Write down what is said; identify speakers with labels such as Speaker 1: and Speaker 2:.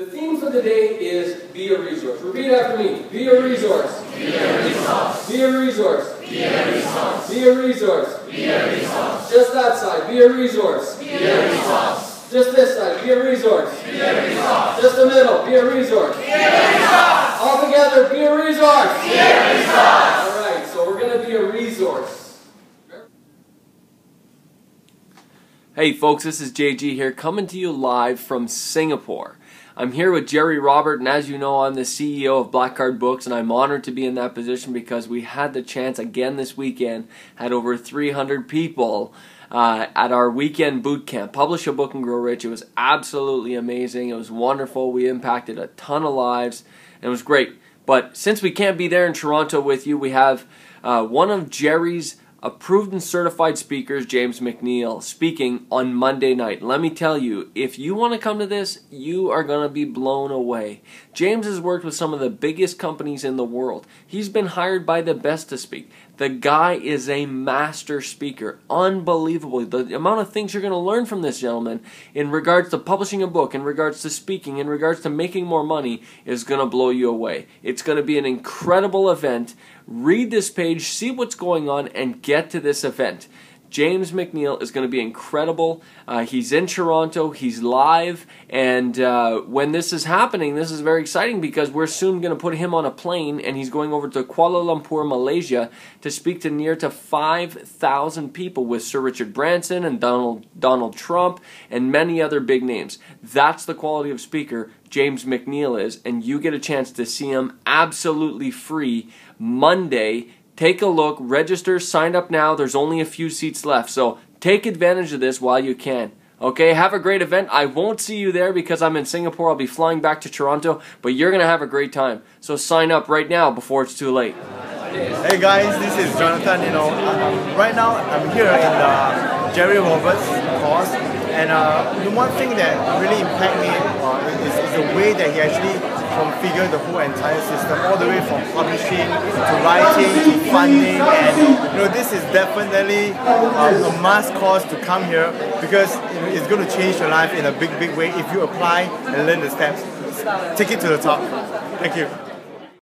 Speaker 1: The theme for the day is be a resource. Repeat after me. Be a resource.
Speaker 2: Be a resource.
Speaker 1: Be a resource.
Speaker 2: Be a resource.
Speaker 1: Be a resource.
Speaker 2: Be a resource.
Speaker 1: Just that side. Be a resource.
Speaker 2: Be a resource.
Speaker 1: Just this side. Be a resource.
Speaker 2: Be a resource.
Speaker 1: Just the middle. Be a resource.
Speaker 2: Be a resource.
Speaker 1: All together. Be a resource.
Speaker 2: Be a resource.
Speaker 1: All right. So we're going to be a resource.
Speaker 3: Hey folks, this is JG here coming to you live from Singapore. I'm here with Gerry Robert, and as you know, I'm the CEO of Black Card Books, and I'm honored to be in that position because we had the chance again this weekend, had over 300 people uh, at our weekend boot camp. Publish a book and grow rich. It was absolutely amazing. It was wonderful. We impacted a ton of lives, and it was great. But since we can't be there in Toronto with you, we have uh, one of Gerry's approved and certified speakers, James MacNeil, speaking on Monday night. Let me tell you, if you want to come to this, you are going to be blown away. James has worked with some of the biggest companies in the world. He's been hired by the best to speak. The guy is a master speaker. Unbelievable. The amount of things you're going to learn from this gentleman in regards to publishing a book, in regards to speaking, in regards to making more money is going to blow you away. It's going to be an incredible event. Read this page, see what's going on, and get to this event. James MacNeil is going to be incredible. Uh, he's in Toronto, he's live, and uh, when this is happening, this is very exciting because we're soon going to put him on a plane and he's going over to Kuala Lumpur, Malaysia to speak to near to 5,000 people with Sir Richard Branson and Donald, Donald Trump and many other big names. That's the quality of speaker James MacNeil is, and you get a chance to see him absolutely free Monday Take a look, register, sign up now. There's only a few seats left, so take advantage of this while you can. Okay, have a great event. I won't see you there because I'm in Singapore. I'll be flying back to Toronto, but you're going to have a great time. So sign up right now before it's too late.
Speaker 4: Hey guys, this is Jonathan. You know, right now I'm here in the Gerry Roberts course, and uh, the one thing that really impacted me uh, is, is the way that he actually configured the whole entire system, all the way from publishing to writing to funding, and you know this is definitely um, a must course to come here because it's going to change your life in a big, big way if you apply and learn the steps. Take it to the top. Thank you.